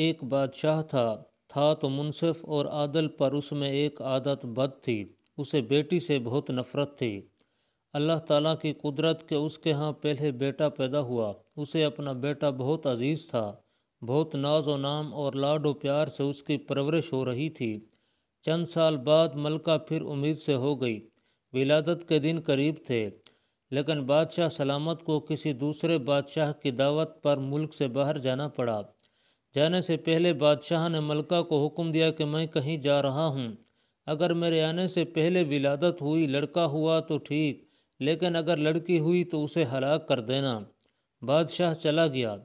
एक बादशाह था था तो मुनसिफ और आदल पर उसमें एक आदत बद थी, उसे बेटी से बहुत नफ़रत थी। अल्लाह ताला की कुदरत के उसके यहाँ पहले बेटा पैदा हुआ, उसे अपना बेटा बहुत अज़ीज़ था। बहुत नाज नाम और लाडो प्यार से उसकी परवरिश हो रही थी। चंद साल बाद मलका फिर उम्मीद से हो गई, विलादत के दिन करीब थे। लेकिन बादशाह सलामत को किसी दूसरे बादशाह की दावत पर मुल्क से बाहर जाना पड़ा। जाने से पहले बादशाह ने मलका को हुक्म दिया कि मैं कहीं जा रहा हूँ। अगर मेरे आने से पहले विलादत हुई, लड़का हुआ तो ठीक, लेकिन अगर लड़की हुई तो उसे हलाक कर देना। बादशाह चला गया।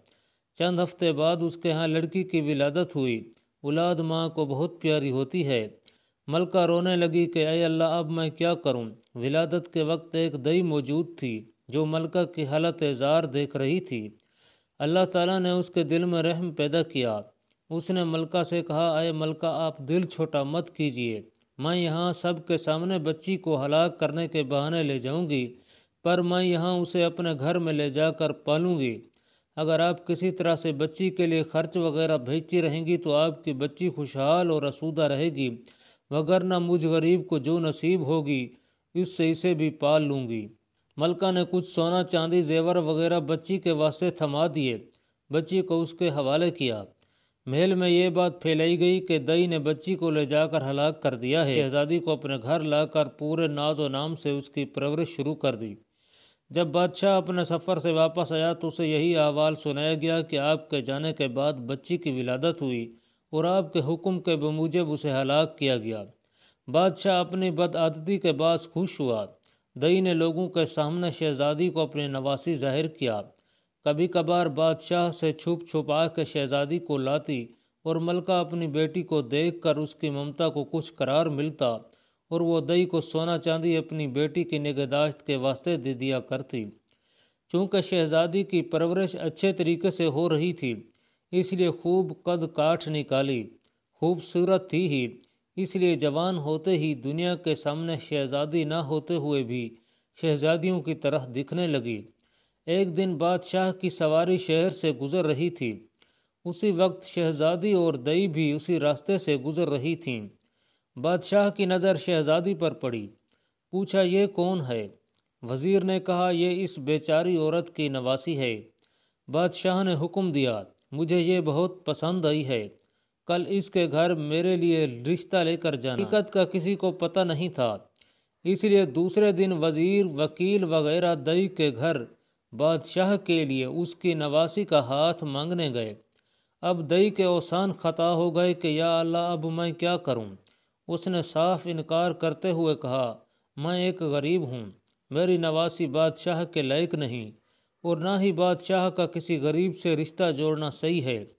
चंद हफ़्ते बाद उसके यहाँ लड़की की विलादत हुई। औलाद माँ को बहुत प्यारी होती है। मलका रोने लगी कि, अय अल्लाह, अब मैं क्या करूँ? विलादत के वक्त एक दई मौजूद थी, जो मलका की हालत एजार देख रही थी। अल्लाह ताला ने उसके दिल में रहम पैदा किया। उसने मलका से कहा अय मलका, आप दिल छोटा मत कीजिए। मैं यहाँ सब के सामने बच्ची को हलाक करने के बहाने ले जाऊँगी, पर मैं यहाँ उसे अपने घर में ले जाकर पालूँगी। अगर आप किसी तरह से बच्ची के लिए खर्च वगैरह भेजती रहेंगी तो आपकी बच्ची खुशहाल और रसूदा रहेगी, वगरना मुझ गरीब को जो नसीब होगी इससे इसे भी पाल लूँगी। मलका ने कुछ सोना, चांदी, जेवर वगैरह बच्ची के वास्ते थमा दिए। बच्ची को उसके हवाले किया, महल में ये बात फैलाई गई कि दई ने बच्ची को ले जाकर हलाक कर दिया है। शहजादी को अपने घर लाकर पूरे नाज व नाम से उसकी परवरिश शुरू कर दी। जब बादशाह अपने सफ़र से वापस आया तो उसे यही अहवाल सुनाया गया कि आपके जाने के बाद बच्ची की विलादत हुई और आपके हुक्म के बमूजब उसे हलाक किया गया। बादशाह अपनी बदआदती के बाद खुश हुआ। दई ने लोगों के सामने शहजादी को अपनी नवासी ज़ाहिर किया। कभी कभार बादशाह से छुप छुपा के शहजादी को लाती और मलका अपनी बेटी को देखकर उसकी ममता को कुछ करार मिलता और वो दई को सोना चांदी अपनी बेटी की निगहदाश्त के वास्ते दे दिया करती। चूँकि शहजादी की परवरिश अच्छे तरीके से हो रही थी, इसलिए खूब कद काठ निकाली। खूबसूरत थी ही। इसलिए जवान होते ही दुनिया के सामने शहजादी न होते हुए भी शहजादियों की तरह दिखने लगी। एक दिन बादशाह की सवारी शहर से गुजर रही थी। उसी वक्त शहजादी और दई भी उसी रास्ते से गुजर रही थीं। बादशाह की नज़र शहजादी पर पड़ी। पूछा, ये कौन है? वज़ीर ने कहा यह इस बेचारी औरत की नवासी है। बादशाह ने हुक्म दिया, मुझे ये बहुत पसंद आई है। कल इसके घर मेरे लिए रिश्ता लेकर जाना। हकीकत का किसी को पता नहीं था। इसलिए दूसरे दिन वज़ीर, वकील वगैरह दई के घर बादशाह के लिए उसकी नवासी का हाथ मांगने गए। अब दई के ओसान ख़ता हो गए कि, या अल्लाह, अब मैं क्या करूँ? उसने साफ़ इनकार करते हुए कहा, मैं एक गरीब हूँ। मेरी नवासी बादशाह के लायक नहीं। और ना ही बादशाह का किसी गरीब से रिश्ता जोड़ना सही है।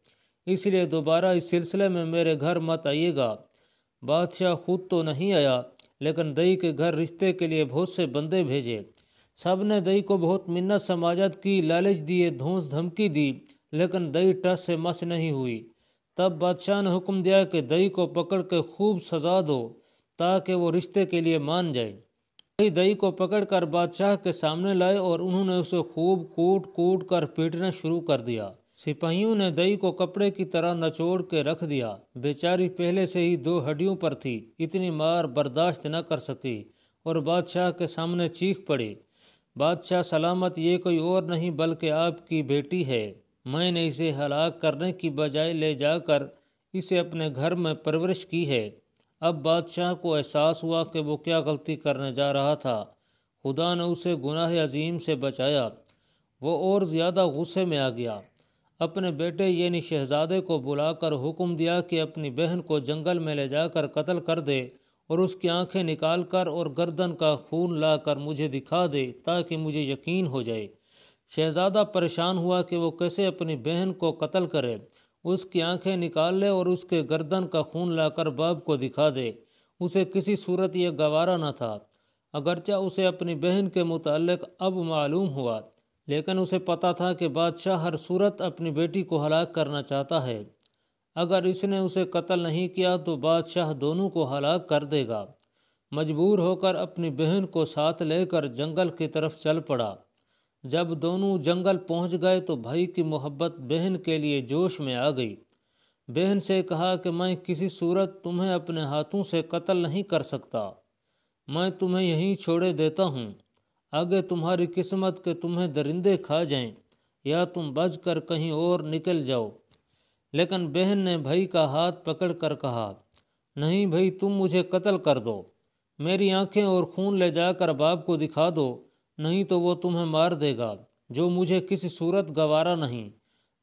इसलिए दोबारा इस सिलसिले में मेरे घर मत आइएगा। बादशाह खुद तो नहीं आया, लेकिन दई के घर रिश्ते के लिए बहुत से बंदे भेजे। सबने दई को बहुत मिन्नत समाजत की, लालच दिए धूस धमकी दी, लेकिन दई टस से मस नहीं हुई। तब बादशाह ने हुक्म दिया कि दई को पकड़ के खूब सजा दो, ताकि वो रिश्ते के लिए मान जाए। दई को पकड़कर बादशाह के सामने लाए और उन्होंने उसे खूब कूट कूट कर पीटना शुरू कर दिया। सिपाहियों ने दई को कपड़े की तरह नचोड़ के रख दिया। बेचारी पहले से ही दो हड्डियों पर थी। इतनी मार बर्दाश्त न कर सकी और बादशाह के सामने चीख पड़ी। बादशाह, सलामत, ये कोई और नहीं बल्कि आपकी बेटी है। मैंने इसे हलाक करने की बजाय ले जाकर इसे अपने घर में परवरिश की है। अब बादशाह को एहसास हुआ कि वो क्या गलती करने जा रहा था। खुदा ने उसे गुनाह अजीम से बचाया। वो और ज़्यादा गुस्से में आ गया। अपने बेटे यानी शहजादे को बुलाकर हुक्म दिया कि अपनी बहन को जंगल में ले जाकर कत्ल कर दे और उसकी आँखें निकाल कर और गर्दन का खून लाकर मुझे दिखा दे ताकि मुझे यकीन हो जाए। शहजादा परेशान हुआ कि वो कैसे अपनी बहन को कत्ल करे। उसकी आँखें निकाल ले और उसके गर्दन का खून लाकर बाप को दिखा दे। उसे किसी सूरत यह गवारा न था। अगरचा उसे अपनी बहन के मुतालिक अब मालूम हुआ। लेकिन उसे पता था कि बादशाह हर सूरत अपनी बेटी को हलाक करना चाहता है। अगर इसने उसे कत्ल नहीं किया तो बादशाह दोनों को हलाक कर देगा। मजबूर होकर अपनी बहन को साथ लेकर जंगल की तरफ़ चल पड़ा। जब दोनों जंगल पहुँच गए तो भाई की मोहब्बत बहन के लिए जोश में आ गई। बहन से कहा कि मैं किसी सूरत तुम्हें अपने हाथों से कत्ल नहीं कर सकता। मैं तुम्हें यहीं छोड़े देता हूँ। आगे तुम्हारी किस्मत के तुम्हें दरिंदे खा जाएँ, या तुम बज कर कहीं और निकल जाओ। लेकिन बहन ने भाई का हाथ पकड़ कर कहा, नहीं भाई, तुम मुझे कत्ल कर दो। मेरी आँखें और खून ले जाकर बाप को दिखा दो, नहीं तो वो तुम्हें मार देगा, जो मुझे किसी सूरत गवारा नहीं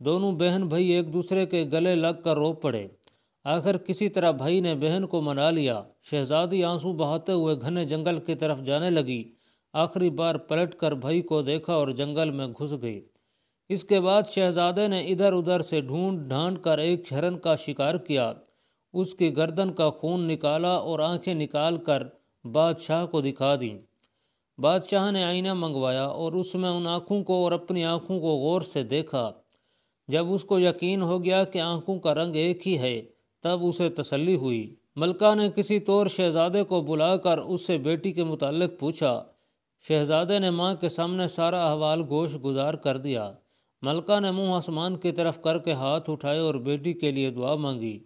दोनों बहन भाई एक दूसरे के गले लग कर रो पड़े। आखिर किसी तरह भाई ने बहन को मना लिया। शहजादी आँसू बहाते हुए घने जंगल की तरफ़ जाने लगी। आखिरी बार पलट कर भई को देखा और जंगल में घुस गई। इसके बाद शहजादे ने इधर उधर से ढूंढ ढांड कर एक हिरन का शिकार किया। उसकी गर्दन का खून निकाला और आँखें निकाल कर बादशाह को दिखा दी। बादशाह ने आईना मंगवाया और उसमें उन आँखों को और अपनी आँखों को गौर से देखा। जब उसको यकीन हो गया कि आँखों का रंग एक ही है, तब उसे तसल्ली हुई। मलका ने किसी तौर शहजादे को बुलाकर उससे बेटी के मुतालिक पूछा शहजादे ने माँ के सामने सारा अहवाल गोश गुजार कर दिया। मलका ने मुँह आसमान की तरफ़ करके हाथ उठाए और बेटी के लिए दुआ मांगी।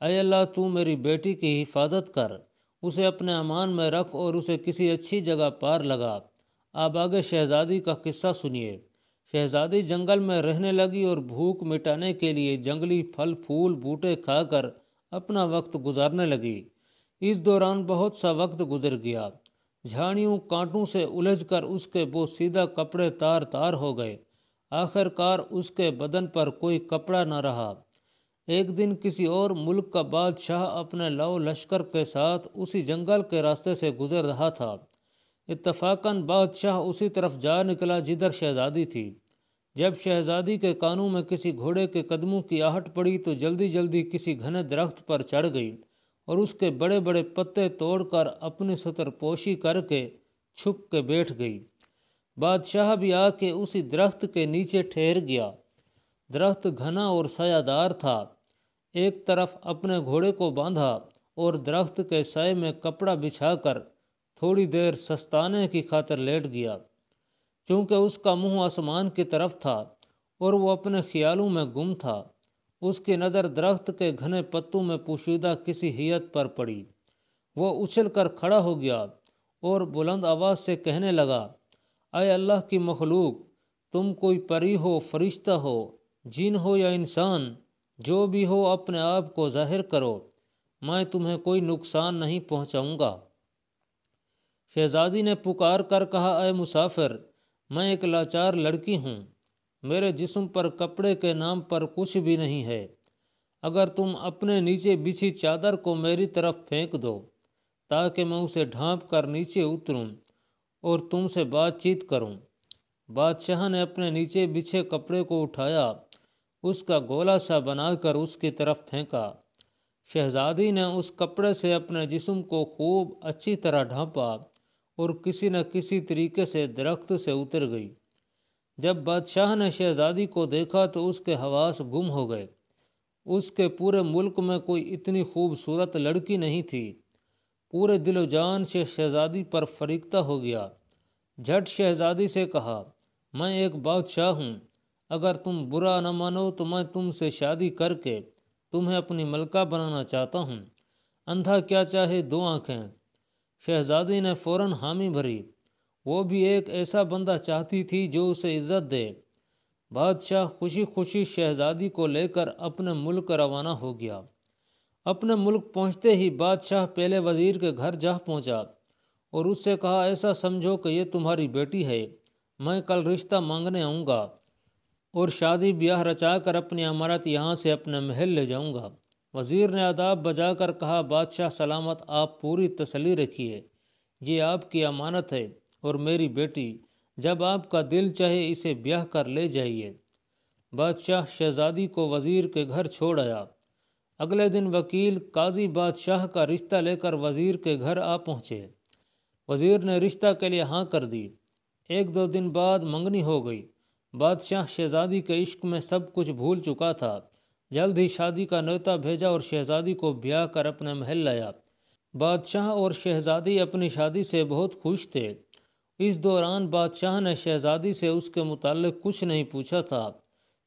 अय अल्लाह, तू मेरी बेटी की हिफाजत कर। उसे अपने अमान में रख और उसे किसी अच्छी जगह पार लगा। आप आगे शहजादी का किस्सा सुनिए। शहजादी जंगल में रहने लगी और भूख मिटाने के लिए जंगली फल, फूल, बूटे खाकर अपना वक्त गुजारने लगी। इस दौरान बहुत सा वक्त गुजर गया। झाड़ियों कांटों से उलझकर उसके वो सीधा कपड़े तार तार हो गए। आखिरकार उसके बदन पर कोई कपड़ा न रहा। एक दिन किसी और मुल्क का बादशाह अपने लव लश्कर के साथ उसी जंगल के रास्ते से गुजर रहा था। इतफाकन बादशाह उसी तरफ़ जा निकला जिधर शहजादी थी। जब शहजादी के कानों में किसी घोड़े के कदमों की आहट पड़ी तो जल्दी जल्दी किसी घने दरख्त पर चढ़ गई। और उसके बड़े बड़े पत्ते तोड़कर अपनी सतरपोशी करके छुप के बैठ गई। बादशाह भी आके उसी दरख्त के नीचे ठहर गया। दरख्त घना और सायादार था। एक तरफ़ अपने घोड़े को बांधा और दरख्त के साय में कपड़ा बिछाकर थोड़ी देर सस्ताने की खातर लेट गया। चूँकि उसका मुँह आसमान की तरफ़ था और वो अपने ख्यालों में गुम था उसकी नज़र दरख्त के घने पत्तों में पोशीदा किसी हियत पर पड़ी। वो उछल कर खड़ा हो गया और बुलंद आवाज़ से कहने लगा, अय अल्लाह की मखलूक, तुम कोई परी हो, फरिश्ता हो, जिन हो या इंसान, जो भी हो अपने आप को ज़ाहिर करो, मैं तुम्हें कोई नुकसान नहीं पहुंचाऊँगा। शहजादी ने पुकार कर कहा, अय मुसाफिर, मैं एक लाचार लड़की हूँ मेरे जिस्म पर कपड़े के नाम पर कुछ भी नहीं है। अगर तुम अपने नीचे बिछी चादर को मेरी तरफ़ फेंक दो, ताकि मैं उसे ढांप कर नीचे उतरूं और तुमसे बातचीत करूँ। बादशाह ने अपने नीचे बिछे कपड़े को उठाया, उसका गोला सा बनाकर उसकी तरफ़ फेंका। शहजादी ने उस कपड़े से अपने जिस्म को खूब अच्छी तरह ढांपा और किसी न किसी तरीके से दरख्त से उतर गई। जब बादशाह ने शहजादी को देखा तो उसके हवास गुम हो गए। उसके पूरे मुल्क में कोई इतनी खूबसूरत लड़की नहीं थी। पूरे दिलो जान से शहजादी पर फरीकता हो गया। झट शहजादी से कहा, मैं एक बादशाह हूँ। अगर तुम बुरा न मानो तो मैं तुमसे शादी करके तुम्हें अपनी मलका बनाना चाहता हूँ। अंधा क्या चाहे दो आँखें शहजादी ने फ़ौरन हामी भरी। वो भी एक ऐसा बंदा चाहती थी जो उसे इज़्ज़त दे। बादशाह खुशी खुशी शहजादी को लेकर अपने मुल्क रवाना हो गया। अपने मुल्क पहुँचते ही बादशाह पहले वज़ीर के घर जा पहुँचा और उससे कहा, ऐसा समझो कि ये तुम्हारी बेटी है, मैं कल रिश्ता मांगने आऊँगा और शादी ब्याह रचा कर अपनी अमारत यहाँ से अपने महल ले जाऊँगा। वज़ीर ने आदाब बजा कर कहा, बादशाह सलामत, आप पूरी तसली रखिए, ये आपकी अमानत है। और मेरी बेटी, जब आपका दिल चाहे इसे ब्याह कर ले जाइए। बादशाह शहजादी को वज़ीर के घर छोड़ आया। अगले दिन वकील काजी बादशाह का रिश्ता लेकर वज़ीर के घर आ पहुँचे। वज़ीर ने रिश्ता के लिए हाँ कर दी। एक दो दिन बाद मंगनी हो गई। बादशाह शहजादी के इश्क में सब कुछ भूल चुका था। जल्द ही शादी का न्योता भेजा और शहजादी को ब्याह कर अपने महल लाया। बादशाह और शहजादी अपनी शादी से बहुत खुश थे। इस दौरान बादशाह ने शहजादी से उसके मुतालिक कुछ नहीं पूछा था।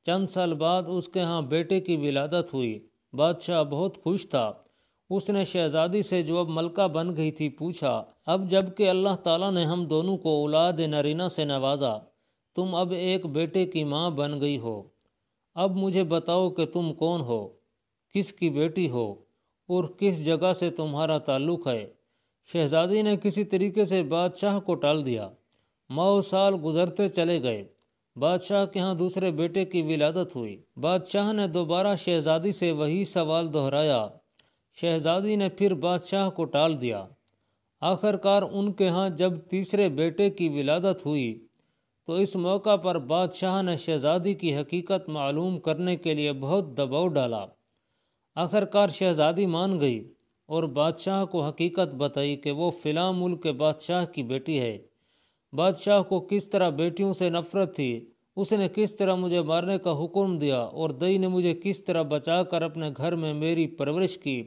चंद साल बाद उसके यहाँ बेटे की विलादत हुई। बादशाह बहुत खुश था। उसने शहजादी से जो अब मलका बन गई थी पूछा, अब जबकि अल्लाह ताला ने हम दोनों को औलाद नरीना से नवाजा, तुम अब एक बेटे की माँ बन गई हो। अब मुझे बताओ कि तुम कौन हो? किसकी बेटी हो? और किस जगह से तुम्हारा ताल्लुक़ है? शहजादी ने किसी तरीके से बादशाह को टाल दिया। माओ साल गुजरते चले गए। बादशाह के यहाँ दूसरे बेटे की विलादत हुई। बादशाह ने दोबारा शहजादी से वही सवाल दोहराया। शहजादी ने फिर बादशाह को टाल दिया। आखिरकार उनके यहाँ जब तीसरे बेटे की विलादत हुई तो इस मौका पर बादशाह ने शहजादी की हकीकत मालूम करने के लिए बहुत दबाव डाला। आखिरकार शहजादी मान गई। और बादशाह को हकीकत बताई कि वो फ़िलहाल मुल्क के बादशाह की बेटी है। बादशाह को किस तरह बेटियों से नफरत थी, उसने किस तरह मुझे मारने का हुक्म दिया और दई ने मुझे किस तरह बचाकर अपने घर में मेरी परवरिश की।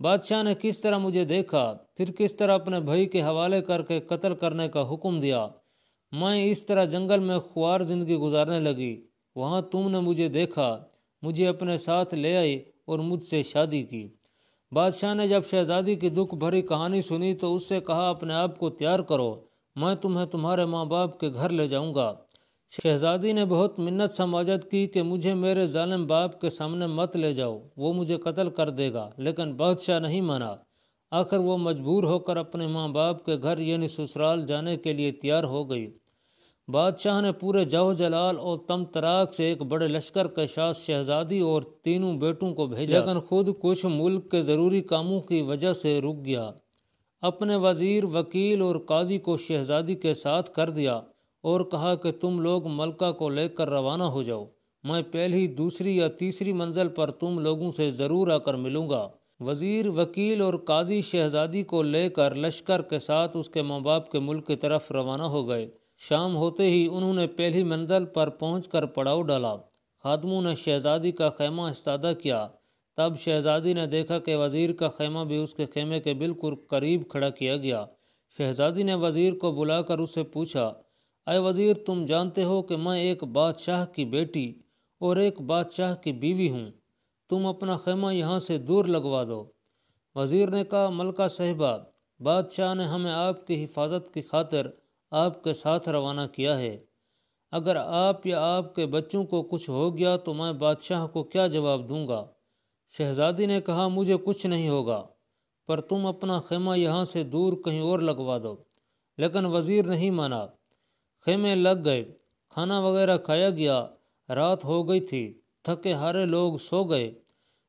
बादशाह ने किस तरह मुझे देखा, फिर किस तरह अपने भाई के हवाले करके कत्ल करने का हुक्म दिया। मैं इस तरह जंगल में खुआर ज़िंदगी गुजारने लगी। वहाँ तुमने मुझे देखा, मुझे अपने साथ ले आई और मुझसे शादी की। बादशाह ने जब शहजादी की दुख भरी कहानी सुनी तो उससे कहा, अपने आप को तैयार करो, मैं तुम्हें तुम्हारे माँ बाप के घर ले जाऊँगा। शहजादी ने बहुत मिन्नत समाजत की कि मुझे मेरे जालिम बाप के सामने मत ले जाओ, वो मुझे कत्ल कर देगा, लेकिन बादशाह नहीं माना। आखिर वो मजबूर होकर अपने माँ बाप के घर यानी ससुराल जाने के लिए तैयार हो गई। बादशाह ने पूरे जहो जलाल और तम तराक से एक बड़े लश्कर के साथ शहजादी और तीनों बेटों को भेजा। लेकिन खुद कुछ मुल्क के ज़रूरी कामों की वजह से रुक गया। अपने वज़ीर, वकील और काजी को शहजादी के साथ कर दिया और कहा कि तुम लोग मलका को लेकर रवाना हो जाओ। मैं पहली, दूसरी या तीसरी मंजिल पर तुम लोगों से ज़रूर आकर मिलूँगा। वज़ीर, वकील और काजी शहजादी को लेकर लश्कर के साथ उसके माँ बाप के मुल्क की तरफ़ रवाना हो गए। शाम होते ही उन्होंने पहली मंजिल पर पहुंचकर पड़ाव डाला। खादमों ने शहजादी का खेमा इस्तादा किया। तब शहजादी ने देखा कि वज़ीर का खेमा भी उसके खेमे के बिल्कुल करीब खड़ा किया गया। शहजादी ने वज़ीर को बुलाकर उससे पूछा, अय वज़ीर, तुम जानते हो कि मैं एक बादशाह की बेटी और एक बादशाह की बीवी हूँ। तुम अपना खेमा यहाँ से दूर लगवा दो। वज़ीर ने कहा, मलका साहिबा, बादशाह ने हमें आपकी हिफाजत की खातिर आपके साथ रवाना किया है। अगर आप या आपके बच्चों को कुछ हो गया तो मैं बादशाह को क्या जवाब दूँगा? शहजादी ने कहा, मुझे कुछ नहीं होगा, पर तुम अपना खेमा यहाँ से दूर कहीं और लगवा दो। लेकिन वज़ीर नहीं माना। खेमे लग गए। खाना वगैरह खाया गया। रात हो गई थी। थके हारे लोग सो गए।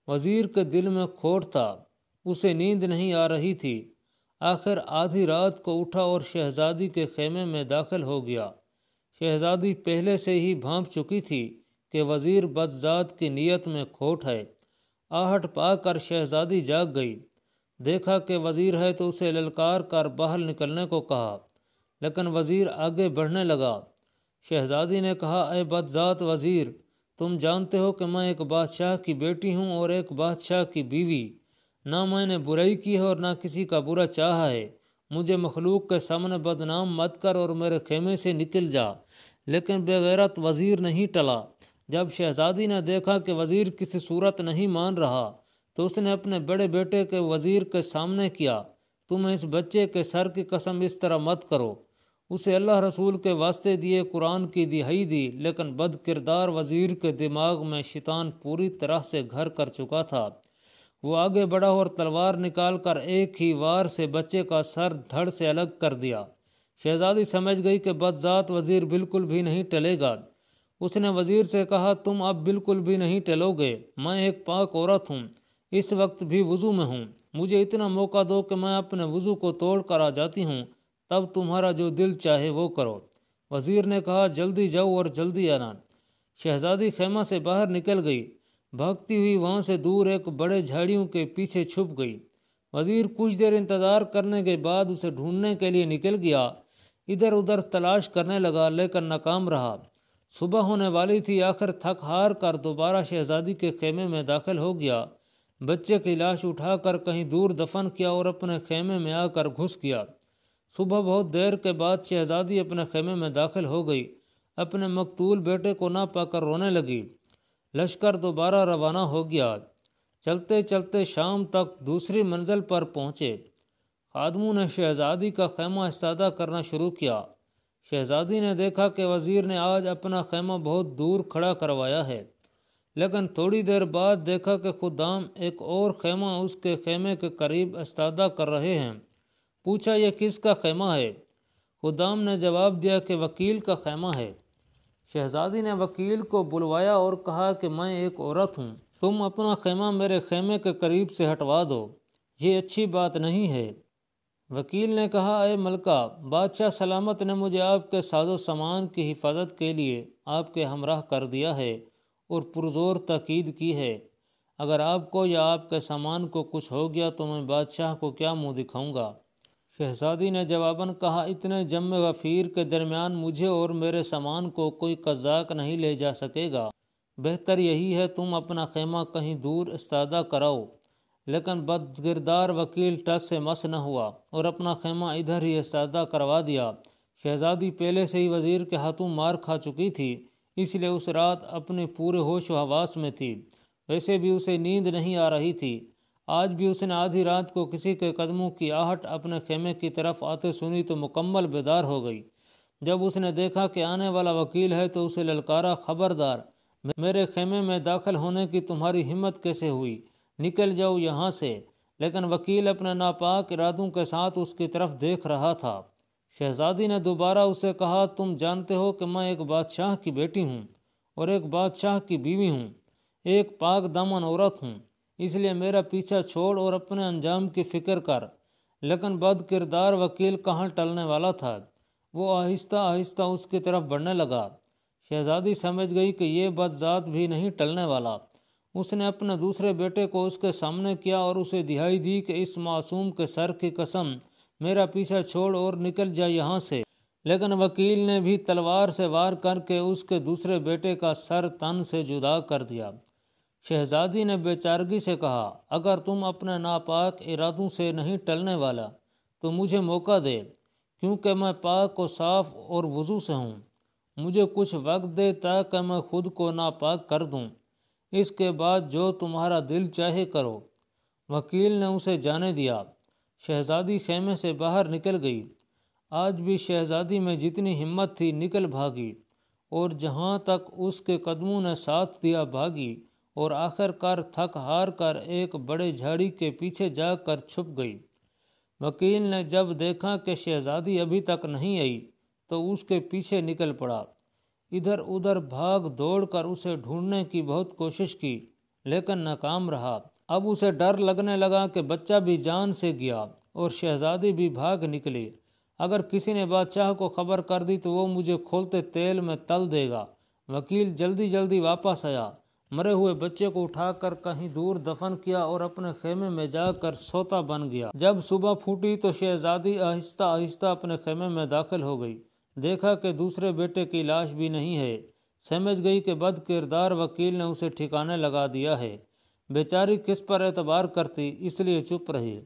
वज़ीर के दिल में खोट था। उसे नींद नहीं आ रही थी। आखिर आधी रात को उठा और शहजादी के खेमे में दाखिल हो गया। शहजादी पहले से ही भांप चुकी थी कि वज़ीर बदजात की नीयत में खोट है। आहट पाकर शहजादी जाग गई। देखा कि वज़ीर है तो उसे ललकार कर बाहर निकलने को कहा, लेकिन वज़ीर आगे बढ़ने लगा। शहजादी ने कहा अय बदजात वज़ीर, तुम जानते हो कि मैं एक बादशाह की बेटी हूँ और एक बादशाह की बीवी। ना मैंने बुराई की है और ना किसी का बुरा चाहा है। मुझे मखलूक के सामने बदनाम मत कर और मेरे खेमे से निकल जा। लेकिन बेगैरत वज़ीर नहीं टला। जब शहजादी ने देखा कि वज़ीर किसी सूरत नहीं मान रहा तो उसने अपने बड़े बेटे के वज़ीर के सामने किया, तुम इस बच्चे के सर की कसम इस तरह मत करो। उसे अल्लाह रसूल के वास्ते दिए कुरान की दिहाई दी, लेकिन बद किरदार वज़ीर के दिमाग में शैतान पूरी तरह से घर कर चुका था। वो आगे बढ़ा और तलवार निकाल कर एक ही वार से बच्चे का सर धड़ से अलग कर दिया। शहजादी समझ गई कि बदजात वज़ीर बिल्कुल भी नहीं टलेगा। उसने वज़ीर से कहा, तुम अब बिल्कुल भी नहीं टलोगे। मैं एक पाक औरत हूँ। इस वक्त भी वज़ू में हूँ। मुझे इतना मौका दो कि मैं अपने वज़ू को तोड़ कर आ जाती हूँ। तब तुम्हारा जो दिल चाहे वो करो। वज़ीर ने कहा, जल्दी जाओ और जल्दी आना। शहजादी खेमा से बाहर निकल गई। भागती हुई वहाँ से दूर एक बड़े झाड़ियों के पीछे छुप गई। वज़ीर कुछ देर इंतज़ार करने के बाद उसे ढूँढने के लिए निकल गया। इधर उधर तलाश करने लगा लेकर नाकाम रहा। सुबह होने वाली थी, आखिर थक हार कर दोबारा शहजादी के खेमे में दाखिल हो गया। बच्चे की लाश उठाकर कहीं दूर दफन किया और अपने खेमे में आकर घुस गया। सुबह बहुत देर के बाद शहजादी अपने खेमे में दाखिल हो गई। अपने मकतूल बेटे को ना पाकर रोने लगी। लश्कर दोबारा रवाना हो गया। चलते चलते शाम तक दूसरी मंजिल पर पहुँचे। खादमों ने शहजादी का खेमा इस्तादा करना शुरू किया। शहजादी ने देखा कि वज़ीर ने आज अपना खेमा बहुत दूर खड़ा करवाया है। लेकिन थोड़ी देर बाद देखा कि खुदाम एक और खेमा उसके खेमे के करीब इस्तादा कर रहे हैं। पूछा यह किसका खेमा है? खुदाम ने जवाब दिया कि वकील का खेमा है। शहजादी ने वकील को बुलवाया और कहा कि मैं एक औरत हूँ। तुम अपना खेमा मेरे खेमे के करीब से हटवा दो। ये अच्छी बात नहीं है। वकील ने कहा अय मलका, बादशाह सलामत ने मुझे आपके साजो सामान की हिफाजत के लिए आपके हमराह कर दिया है और पुरजोर तकीद की है। अगर आपको या आपके सामान को कुछ हो गया तो मैं बादशाह को क्या मुँह दिखाऊँगा? शहजादी ने जवाबन कहा, इतने जम गफ़ीर के दरमियान मुझे और मेरे सामान को कोई कजाक नहीं ले जा सकेगा। बेहतर यही है तुम अपना खेमा कहीं दूर इस्तादा कराओ। लेकिन बदगिरदार वकील टस से मस न हुआ और अपना खेमा इधर ही इस्तादा करवा दिया। शहजादी पहले से ही वज़ीर के हाथों मार खा चुकी थी, इसलिए उस रात अपने पूरे होश हवास में थी। वैसे भी उसे नींद नहीं आ रही थी। आज भी उसने आधी रात को किसी के कदमों की आहट अपने खेमे की तरफ़ आते सुनी तो मुकम्मल बेदार हो गई। जब उसने देखा कि आने वाला वकील है तो उसे ललकारा, खबरदार मेरे खेमे में दाखिल होने की तुम्हारी हिम्मत कैसे हुई? निकल जाओ यहाँ से। लेकिन वकील अपने नापाक इरादों के साथ उसकी तरफ़ देख रहा था। शहजादी ने दोबारा उसे कहा, तुम जानते हो कि मैं एक बादशाह की बेटी हूँ और एक बादशाह की बीवी हूँ। एक पाक दामन औरत हूँ। इसलिए मेरा पीछा छोड़ और अपने अंजाम की फ़िक्र कर। लेकिन बद किरदार वकील कहाँ टलने वाला था? वो आहिस्ता आहिस्ता उसकी तरफ़ बढ़ने लगा। शहजादी समझ गई कि ये बदजात भी नहीं टलने वाला। उसने अपने दूसरे बेटे को उसके सामने किया और उसे दिहाई दी कि इस मासूम के सर की कसम, मेरा पीछा छोड़ और निकल जा यहाँ से। लेकिन वकील ने भी तलवार से वार करके उसके दूसरे बेटे का सर तन से जुदा कर दिया। शहजादी ने बेचारगी से कहा, अगर तुम अपने नापाक इरादों से नहीं टलने वाला तो मुझे मौका दे, क्योंकि मैं पाक को साफ़ और वज़ू से हूँ। मुझे कुछ वक्त दे ताकि मैं खुद को नापाक कर दूँ। इसके बाद जो तुम्हारा दिल चाहे करो। वकील ने उसे जाने दिया। शहजादी खेमे से बाहर निकल गई। आज भी शहजादी में जितनी हिम्मत थी, निकल भागी, और जहाँ तक उसके कदमों ने साथ दिया, भागी। और आखिरकार थक हार कर एक बड़े झाड़ी के पीछे जाकर छुप गई। वकील ने जब देखा कि शहजादी अभी तक नहीं आई तो उसके पीछे निकल पड़ा। इधर उधर भाग दौड़ कर उसे ढूँढने की बहुत कोशिश की, लेकिन नाकाम रहा। अब उसे डर लगने लगा कि बच्चा भी जान से गया और शहजादी भी भाग निकली। अगर किसी ने बादशाह को खबर कर दी तो वो मुझे खोलते तेल में तल देगा। वकील जल्दी जल्दी वापस आया। मरे हुए बच्चे को उठाकर कहीं दूर दफन किया और अपने खेमे में जाकर सोता बन गया। जब सुबह फूटी तो शहजादी आहिस्ता आहिस्ता अपने खेमे में दाखिल हो गई। देखा कि दूसरे बेटे की लाश भी नहीं है। समझ गई कि बद किरदार वकील ने उसे ठिकाने लगा दिया है। बेचारी किस पर एतबार करती, इसलिए चुप रही।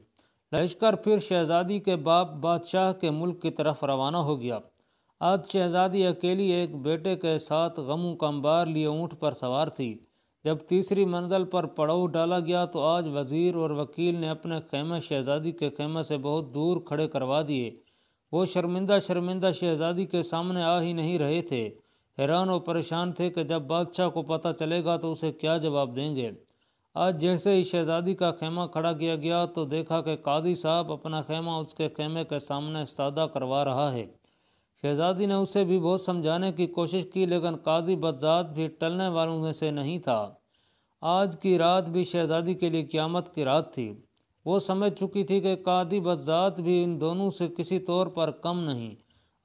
लश्कर फिर शहजादी के बाप बादशाह के मुल्क की तरफ़ रवाना हो गया। आज शहजादी अकेली एक बेटे के साथ गमों का अंबार लिए ऊँट पर सवार थी। जब तीसरी मंजिल पर पड़ाव डाला गया तो आज वज़ीर और वकील ने अपने खेमे शहजादी के खेमे से बहुत दूर खड़े करवा दिए। वो शर्मिंदा शर्मिंदा शहजादी के सामने आ ही नहीं रहे थे। हैरान और परेशान थे कि जब बादशाह को पता चलेगा तो उसे क्या जवाब देंगे। आज जैसे ही शहजादी का खेमा खड़ा किया गया तो देखा कि काजी साहब अपना खेमा उसके खेमे के सामने सादा करवा रहा है। शहजादी ने उसे भी बहुत समझाने की कोशिश की, लेकिन काजी बदजात भी टलने वालों में से नहीं था। आज की रात भी शहजादी के लिए क्यामत की रात थी। वो समझ चुकी थी कि कादी बजात भी इन दोनों से किसी तौर पर कम नहीं।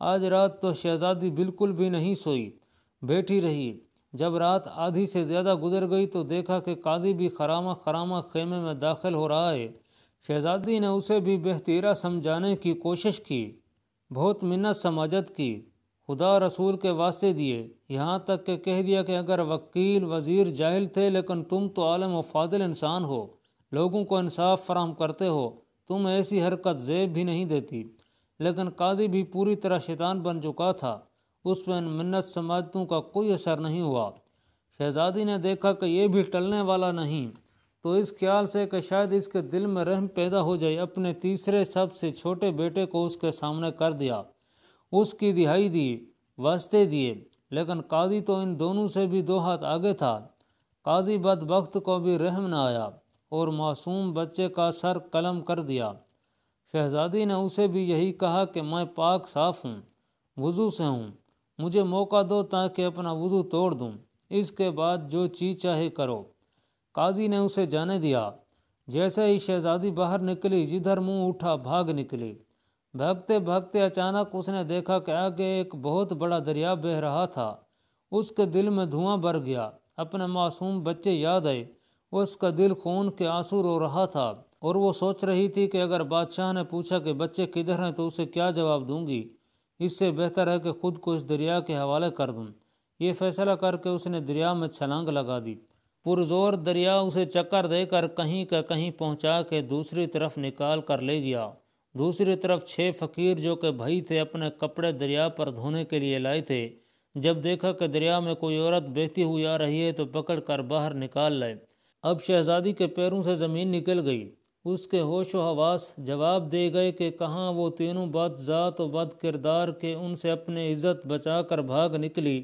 आज रात तो शहजादी बिल्कुल भी नहीं सोई, बैठी रही। जब रात आधी से ज़्यादा गुजर गई तो देखा कि काजी भी खरामा खरामा खेमे में दाखिल हो रहा है। शहजादी ने उसे भी बेहतरा समझाने की कोशिश की। बहुत मिन्नत समाजत की। खुदा रसूल के वास्ते दिए। यहाँ तक कि कह दिया कि अगर वकील, वज़ीर जाहिल थे, लेकिन तुम तो आलम व फाजिल इंसान हो। लोगों को इंसाफ फराम करते हो। तुम ऐसी हरकत जेब भी नहीं देती। लेकिन काजी भी पूरी तरह शैतान बन चुका था। उस पर मिन्नत समाजतों का कोई असर नहीं हुआ। शहजादी ने देखा कि यह भी टलने वाला नहीं। तो इस ख्याल से कि शायद इसके दिल में रहम पैदा हो जाए, अपने तीसरे सबसे छोटे बेटे को उसके सामने कर दिया, उसकी दिहाई दी, वास्ते दिए। लेकिन काजी तो इन दोनों से भी दो हाथ आगे था। काजी बद वक्त को भी रहम न आया और मासूम बच्चे का सर कलम कर दिया। शहजादी ने उसे भी यही कहा कि मैं पाक साफ़ हूँ, वज़ू से हूँ, मुझे मौका दो ताकि अपना वज़ू तोड़ दूँ। इसके बाद जो चीज़ चाहे करो। काजी ने उसे जाने दिया। जैसे ही शहजादी बाहर निकली, जिधर मुँह उठा, भाग निकली। भागते भागते अचानक उसने देखा कि आगे एक बहुत बड़ा दरिया बह रहा था। उसके दिल में धुआँ भर गया। अपने मासूम बच्चे याद आए। उसका दिल खून के आँसू रो रहा था और वो सोच रही थी कि अगर बादशाह ने पूछा कि बच्चे किधर हैं तो उसे क्या जवाब दूँगी? इससे बेहतर है कि खुद को इस दरिया के हवाले कर दूँ। ये फैसला करके उसने दरिया में छलांग लगा दी। पुरजोर दरिया उसे चक्कर देकर कहीं का कहीं पहुँचा के दूसरी तरफ़ निकाल कर ले गया। दूसरी तरफ़ छह फकीर जो कि भाई थे अपने कपड़े दरिया पर धोने के लिए लाए थे। जब देखा कि दरिया में कोई औरत बहती हुई आ रही है तो पकड़ कर बाहर निकाल लाए। अब शहजादी के पैरों से ज़मीन निकल गई। उसके होश व हवास जवाब दे गए कि कहाँ वो तीनों बद ज़ात व बद किरदार के उनसे अपनी इज़्ज़त बचाकर भाग निकली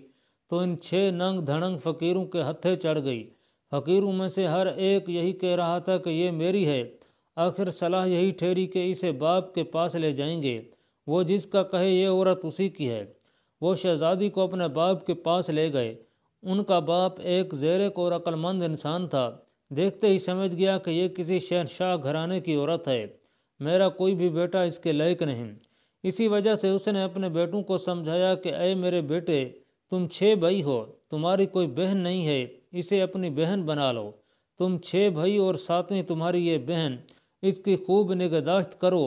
तो इन छः नंग धड़ंग फ़कीरों के हत्थे चढ़ गई। फ़कीरों में से हर एक यही कह रहा था कि ये मेरी है। आखिर सलाह यही ठहरी कि इसे बाप के पास ले जाएँगे। वो जिसका कहे ये औरत उसी की है। वो शहजादी को अपने बाप के पास ले गए। उनका बाप एक जेरक और अक्लमंद इंसान था। देखते ही समझ गया कि यह किसी शहनशाह घराने की औरत है। मेरा कोई भी बेटा इसके लायक नहीं। इसी वजह से उसने अपने बेटों को समझाया कि अय मेरे बेटे, तुम छः भाई हो। तुम्हारी कोई बहन नहीं है। इसे अपनी बहन बना लो। तुम छः भाई और सातवीं तुम्हारी ये बहन, इसकी खूब निगहदाश्त करो।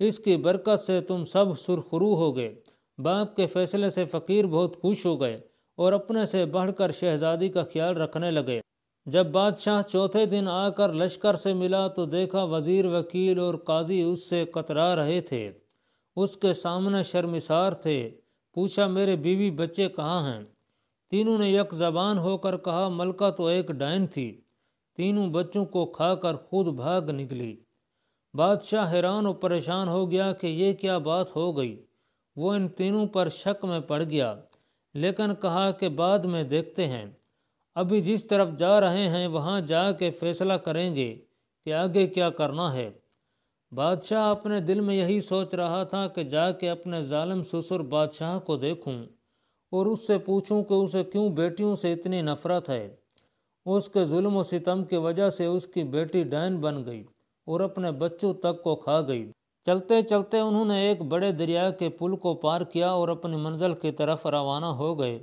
इसकी बरकत से तुम सब सुरखरू हो गए। बाप के फैसले से फ़कीर बहुत खुश हो गए और अपने से बढ़कर शहजादी का ख्याल रखने लगे। जब बादशाह चौथे दिन आकर लश्कर से मिला तो देखा वज़ीर, वकील और काजी उससे कतरा रहे थे। उसके सामने शर्मिसार थे। पूछा, मेरे बीवी बच्चे कहाँ हैं? तीनों ने यक जबान होकर कहा, मलका तो एक डायन थी। तीनों बच्चों को खाकर खुद भाग निकली। बादशाह हैरान और परेशान हो गया कि ये क्या बात हो गई। वो इन तीनों पर शक में पड़ गया, लेकिन कहा कि बाद में देखते हैं। अभी जिस तरफ़ जा रहे हैं, वहाँ जा के फैसला करेंगे कि आगे क्या करना है। बादशाह अपने दिल में यही सोच रहा था कि जाके अपने जालिम ससुर बादशाह को देखूँ। और उससे पूछूँ कि उसे क्यों बेटियों से इतनी नफरत है? उसके जुल्म व सितम की वजह से उसकी बेटी डैन बन गई और अपने बच्चों तक को खा गई। चलते चलते उन्होंने एक बड़े दरिया के पुल को पार किया और अपनी मंजिल की तरफ़ रवाना हो गए।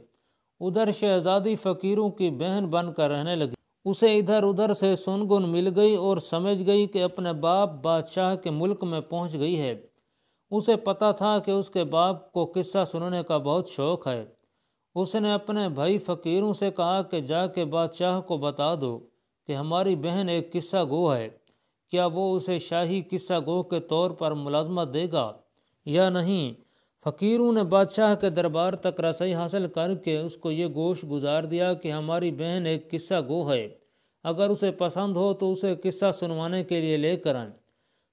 उधर शहजादी फ़कीरों की बहन बनकर रहने लगी। उसे इधर उधर से सुनगुन मिल गई और समझ गई कि अपने बाप बादशाह के मुल्क में पहुँच गई है। उसे पता था कि उसके बाप को किस्सा सुनने का बहुत शौक़ है। उसने अपने भाई फ़कीरों से कहा कि जाके बादशाह को बता दो कि हमारी बहन एक किस्सा गो है। क्या वो उसे शाही किस्सा गो के तौर पर मुलाजमत देगा या नहीं? फ़कीरों ने बादशाह के दरबार तक रसई हासिल करके उसको ये गोश गुजार दिया कि हमारी बहन एक किस्सा गो है। अगर उसे पसंद हो तो उसे किस्सा सुनवाने के लिए लेकर आए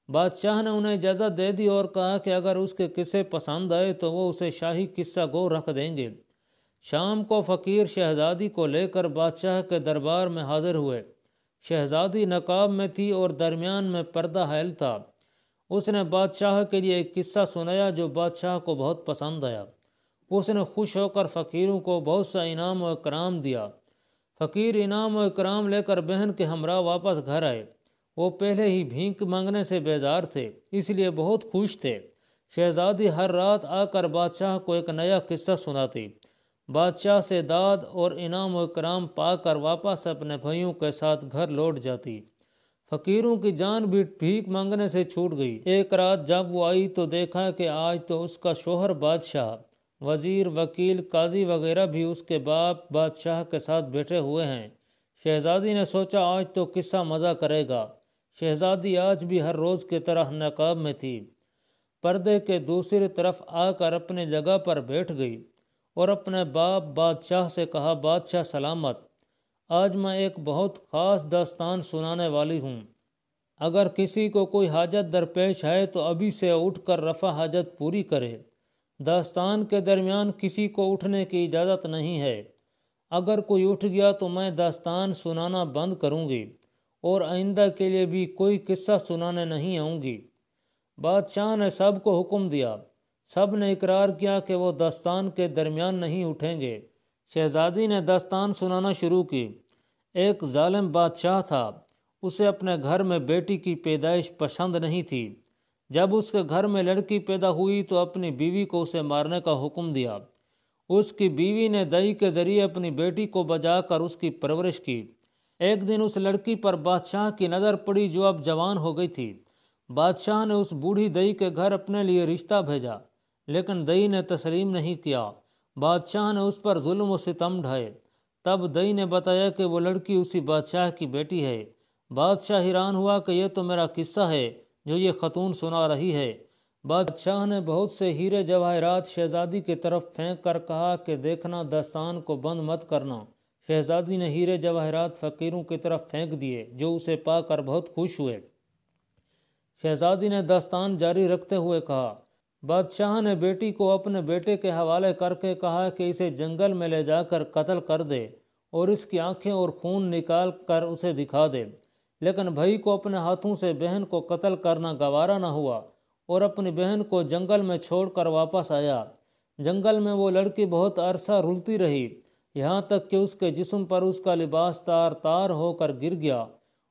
बादशाह ने उन्हें इजाज़त दे दी और कहा कि अगर उसके किस्से पसंद आए तो वो उसे शाही किस्सा गो रख देंगे। शाम को फ़कीर शहज़ादी को लेकर बादशाह के दरबार में हाजिर हुए। शहज़ादी नकाब में थी और दरमियान में पर्दा हैल था। उसने बादशाह के लिए एक किस्सा सुनाया जो बादशाह को बहुत पसंद आया। उसने खुश होकर फ़कीरों को बहुत सा इनाम व इकराम दिया। फ़कीर इनाम व इकराम लेकर बहन के हमरा वापस घर आए। वो पहले ही भीख मांगने से बेजार थे, इसलिए बहुत खुश थे। शहजादी हर रात आकर बादशाह को एक नया किस्सा सुनाती। बादशाह से दाद और इनाम व इकराम पाकर वापस अपने भाइयों के साथ घर लौट जाती। फकीरों की जान भी भीख मांगने से छूट गई। एक रात जब वो आई तो देखा कि आज तो उसका शोहर बादशाह, वज़ीर, वकील, काजी वगैरह भी उसके बाप बादशाह के साथ बैठे हुए हैं। शहजादी ने सोचा, आज तो किस्सा मज़ा करेगा। शहजादी आज भी हर रोज़ की तरह नकाब में थी। पर्दे के दूसरी तरफ़ आकर अपने जगह पर बैठ गई। और अपने बाप बादशाह से कहा, बादशाह सलामत आज मैं एक बहुत ख़ास दास्तान सुनाने वाली हूँ। अगर किसी को कोई हाजत दरपेश है तो अभी से उठकर रफ़ा हाजत पूरी करे। दास्तान के दरमियान किसी को उठने की इजाज़त नहीं है। अगर कोई उठ गया तो मैं दास्तान सुनाना बंद करूँगी, और आइंदा के लिए भी कोई किस्सा सुनाने नहीं आऊँगी। बादशाह ने सबको हुक्म दिया सबने इकरार किया कि वो दस्तान के दरमियान नहीं उठेंगे। शहजादी ने दस्तान सुनाना शुरू की। एक जालिम बादशाह था। उसे अपने घर में बेटी की पैदाइश पसंद नहीं थी। जब उसके घर में लड़की पैदा हुई तो अपनी बीवी को उसे मारने का हुक्म दिया। उसकी बीवी ने दही के ज़रिए अपनी बेटी को बजाकर उसकी परवरिश की। एक दिन उस लड़की पर बादशाह की नज़र पड़ी जो अब जवान हो गई थी। बादशाह ने उस बूढ़ी दही के घर अपने लिए रिश्ता भेजा। लेकिन दई ने तस्लीम नहीं किया। बादशाह ने उस पर जुल्म व सितम ढाए। तब दई ने बताया कि वो लड़की उसी बादशाह की बेटी है। बादशाह हैरान हुआ कि यह तो मेरा किस्सा है, जो ये खतून सुना रही है। बादशाह ने बहुत से हीरे जवाहरात शहजादी की तरफ़ फेंक कर कहा कि देखना, दस्तान को बंद मत करना। शहजादी ने हीरे जवाहरात फ़कीरों की तरफ़ फेंक दिए, जो उसे पाकर बहुत खुश हुए। शहजादी ने दस्तान जारी रखते हुए कहा बादशाह ने बेटी को अपने बेटे के हवाले करके कहा कि इसे जंगल में ले जाकर कत्ल कर दे और इसकी आँखें और खून निकाल कर उसे दिखा दे। लेकिन भाई को अपने हाथों से बहन को कत्ल करना गवारा न हुआ और अपनी बहन को जंगल में छोड़कर वापस आया। जंगल में वो लड़की बहुत अरसा रुलती रही। यहाँ तक कि उसके जिस्म पर उसका लिबास तार तार होकर गिर गया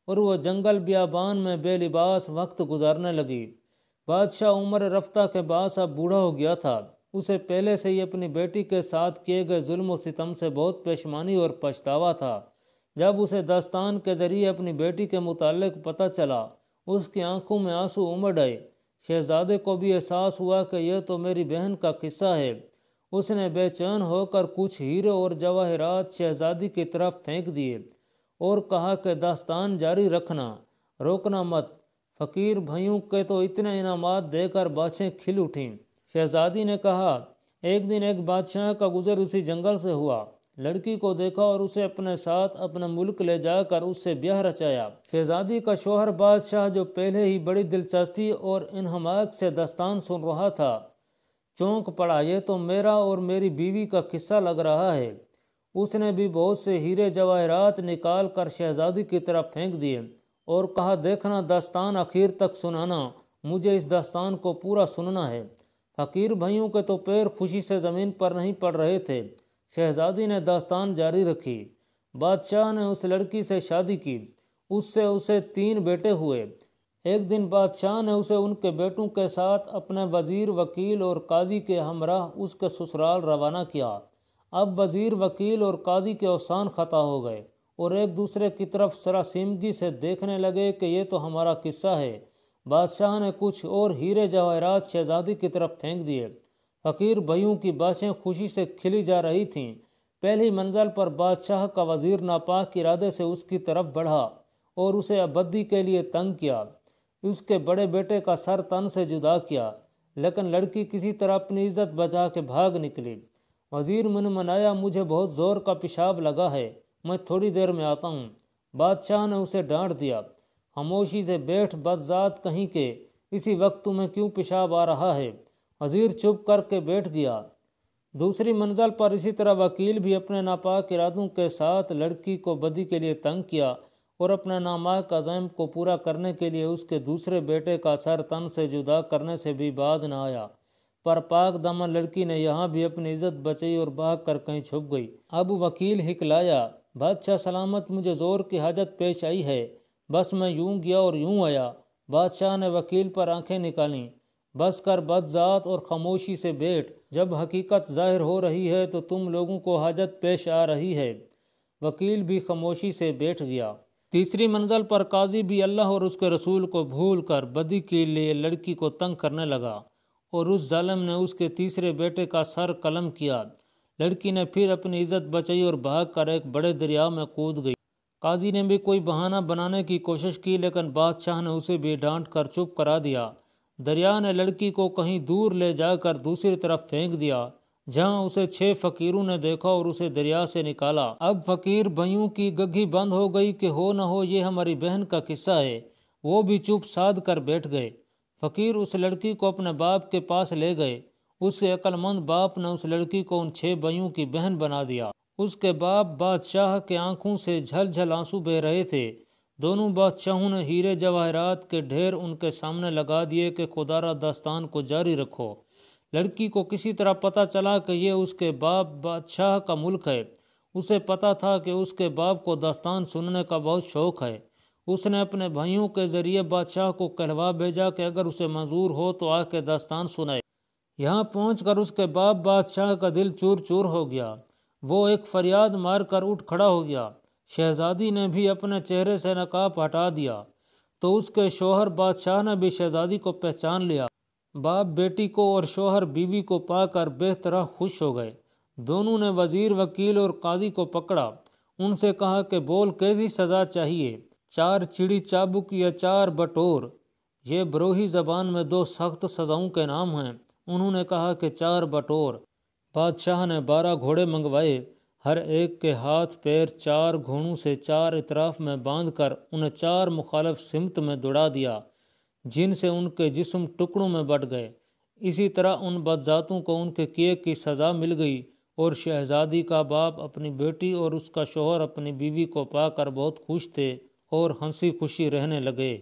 और वह जंगल बियाबान में बेलिबास वक्त गुजारने लगी। बादशाह उम्र रफ्ता के बाद अब बूढ़ा हो गया था। उसे पहले से ही अपनी बेटी के साथ किए गए जुल्म सितम से बहुत पेशमानी और पछतावा था। जब उसे दस्तान के ज़रिए अपनी बेटी के मुतालिक पता चला, उसकी आँखों में आँसू उमड़ आए। शहजादे को भी एहसास हुआ कि यह तो मेरी बहन का किस्सा है। उसने बेचैन होकर कुछ हीरे और जवाहरात शहजादी की तरफ़ फेंक दिए और कहा कि, दास्तान जारी रखना, रोकना मत। फ़कीर भाइयों के तो इतने इनामात देकर बादशाह खिल उठीं। शहजादी ने कहा, एक दिन एक बादशाह का गुजर उसी जंगल से हुआ। लड़की को देखा और उसे अपने साथ अपना मुल्क ले जाकर उससे ब्याह रचाया। शहजादी का शोहर बादशाह जो पहले ही बड़ी दिलचस्पी और इनहमाक से दस्तान सुन रहा था, चौंक पड़ा, ये तो मेरा और मेरी बीवी का किस्सा लग रहा है। उसने भी बहुत से हीरे जवाहरात निकाल कर शहजादी की तरफ़ फेंक दिए। और कहा, देखना, दास्तान आखिर तक सुनाना। मुझे इस दास्तान को पूरा सुनना है। फ़कीर भाइयों के तो पैर खुशी से ज़मीन पर नहीं पड़ रहे थे। शहजादी ने दास्तान जारी रखी। बादशाह ने उस लड़की से शादी की। उससे उसे तीन बेटे हुए। एक दिन बादशाह ने उसे उनके बेटों के साथ अपने वज़ीर, वकील और काजी के हमरा उसके ससुराल रवाना किया। अब वज़ीर, वकील और काजी के अवसान ख़ता हो गए। और एक दूसरे की तरफ़ सरासीमगी से देखने लगे कि ये तो हमारा किस्सा है। बादशाह ने कुछ और हीरे जवाहरात शहजादी की तरफ़ फेंक दिए। फ़कीर भयों की बाशें खुशी से खिली जा रही थीं। पहली मंजिल पर बादशाह का वज़ीर नापाक इरादे से उसकी तरफ़ बढ़ा और उसे अबद्दी के लिए तंग किया। उसके बड़े बेटे का सर तन से जुदा किया, लेकिन लड़की किसी तरह अपनी इज़्ज़त बचा के भाग निकली। वज़ीर मन मनाया मुझे बहुत ज़ोर का पेशाब लगा है। मैं थोड़ी देर में आता हूँ। बादशाह ने उसे डांट दिया। खामोशी से बैठ बदजात कहीं के, इसी वक्त तुम्हें क्यों पेशाब आ रहा है? वज़ीर चुप करके बैठ गया। दूसरी मंजिल पर इसी तरह वकील भी अपने नापाक इरादों के साथ लड़की को बदी के लिए तंग किया और अपने नामाक अज़ैम को पूरा करने के लिए उसके दूसरे बेटे का सर तन से जुदा करने से भी बाज न आया। पर पाक दमन लड़की ने यहाँ भी अपनी इज़्ज़त बचाई और भाग कर कहीं छुप गई। अब वकील हिकलाया बादशाह सलामत मुझे ज़ोर की हाजत पेश आई है। बस मैं यूँ गया और यूँ आया। बादशाह ने वकील पर आँखें निकाली। बस कर बदजात और खामोशी से बैठ। जब हकीकत ज़ाहिर हो रही है तो तुम लोगों को हाजत पेश आ रही है। वकील भी खामोशी से बैठ गया। तीसरी मंजिल पर काजी भी अल्लाह और उसके रसूल को भूल कर बदी के लिए लड़की को तंग करने लगा और उस जालम ने उसके तीसरे बेटे का सर कलम किया। लड़की ने फिर अपनी इज़्ज़त बचाई और भाग कर एक बड़े दरिया में कूद गई। काजी ने भी कोई बहाना बनाने की कोशिश की, लेकिन बादशाह ने उसे भी डांट कर चुप करा दिया। दरिया ने लड़की को कहीं दूर ले जाकर दूसरी तरफ़ फेंक दिया, जहाँ उसे छह फकीरों ने देखा और उसे दरिया से निकाला। अब फकीर भयों की गग्घी बंद हो गई कि हो न हो, ये हमारी बहन का किस्सा है। वो भी चुप साध कर बैठ गए। फकीर उस लड़की को अपने बाप के पास ले गए। उसके अक्लमंद बाप ने उस लड़की को उन छह भाइयों की बहन बना दिया। उसके बाप बादशाह के आँखों से झलझल आँसू बह रहे थे। दोनों बादशाहों ने हीरे जवाहरात के ढेर उनके सामने लगा दिए कि खुदारा दास्तान को जारी रखो। लड़की को किसी तरह पता चला कि यह उसके बाप बादशाह का मुल्क है। उसे पता था कि उसके बाप को दास्तान सुनने का बहुत शौक है। उसने अपने भाइयों के ज़रिए बादशाह को कहवा भेजा कि अगर उसे मंजूर हो तो आके दास्तान सुनाए। यहाँ पहुँच कर उसके बाप बादशाह का दिल चूर चूर हो गया। वो एक फरियाद मारकर उठ खड़ा हो गया। शहजादी ने भी अपने चेहरे से नकाब हटा दिया। तो उसके शोहर बादशाह ने भी शहजादी को पहचान लिया। बाप बेटी को और शोहर बीवी को पाकर बेहतरा खुश हो गए। दोनों ने वज़ीर, वकील और काजी को पकड़ा। उनसे कहा कि बोल, कैसी सज़ा चाहिए? चार चिड़ी चाबुक या चार बटोर? ये बरोही ज़बान में दो सख्त सज़ाओं के नाम हैं। उन्होंने कहा कि चार बटोर, बादशाह ने बारह घोड़े मंगवाए, हर एक के हाथ, पैर, चार घोड़ों से चार इतराफ में बांधकर उन्हें चार मुखालफ सिमत में दौड़ा दिया, जिनसे उनके जिस्म टुकड़ों में बट गए। इसी तरह उन बदजातों को उनके किए की सज़ा मिल गई और शहजादी का बाप अपनी बेटी और उसका शोहर अपनी बीवी को पाकर बहुत खुश थे और हँसी खुशी रहने लगे।